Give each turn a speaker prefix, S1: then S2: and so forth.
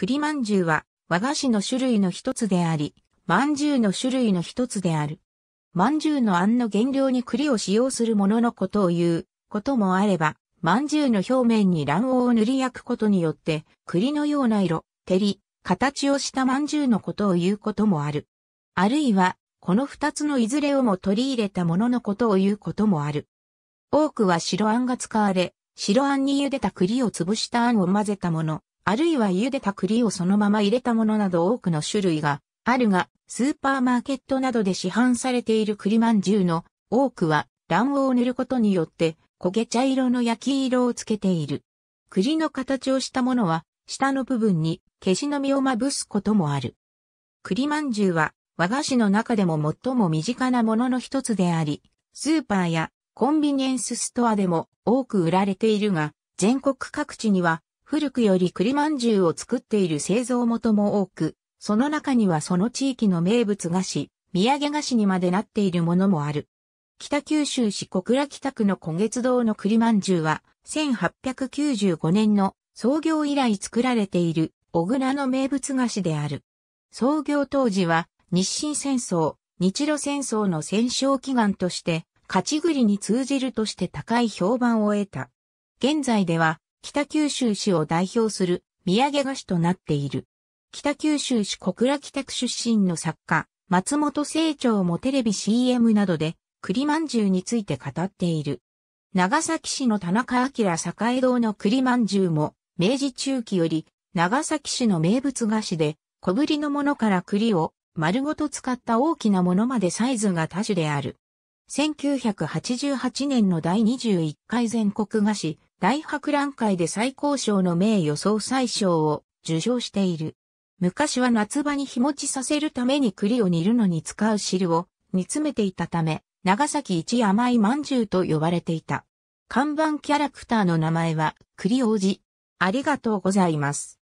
S1: 栗まんじゅうは和菓子の種類の一つであり、まんじゅうの種類の一つである。まんじゅうのあんの原料に栗を使用するもののことを言うこともあれば、まんじゅうの表面に卵黄を塗り焼くことによって栗のような色、照り、形をしたまんじゅうのことを言うこともある。あるいは、この二つのいずれをも取り入れたもののことを言うこともある。多くは白あんが使われ、白あんに茹でた栗を潰したあんを混ぜたもの、あるいは茹でた栗をそのまま入れたものなど多くの種類があるが、スーパーマーケットなどで市販されている栗まんじゅうの多くは卵黄を塗ることによって焦げ茶色の焼き色をつけている。栗の形をしたものは下の部分に消しの実をまぶすこともある。栗まんじゅうは和菓子の中でも最も身近なものの一つであり、スーパーやコンビニエンスストアでも多く売られているが、全国各地には古くより栗まんじゅうを作っている製造元も多く、その中にはその地域の名物菓子、土産菓子にまでなっているものもある。北九州市小倉北区の古月堂の栗まんじゅうは、1895年の創業以来作られている小倉の名物菓子である。創業当時は日清戦争、日露戦争の戦勝祈願として、勝ち栗に通じるとして高い評判を得た。現在では北九州市を代表する土産菓子となっている。北九州市小倉北区出身の作家、松本清張もテレビ CM などで栗まんじゅうについて語っている。長崎市の田中明栄堂の栗まんじゅうも明治中期より長崎市の名物菓子で小ぶりのものから栗を丸ごと使った大きなものまでサイズが多種である。1988年の第21回全国菓子大博覧会で最高賞の名誉総裁賞を受賞している。昔は夏場に日持ちさせるために栗を煮るのに使う汁を煮詰めていたため、長崎一甘い饅頭と呼ばれていた。看板キャラクターの名前は栗王子。ありがとうございます。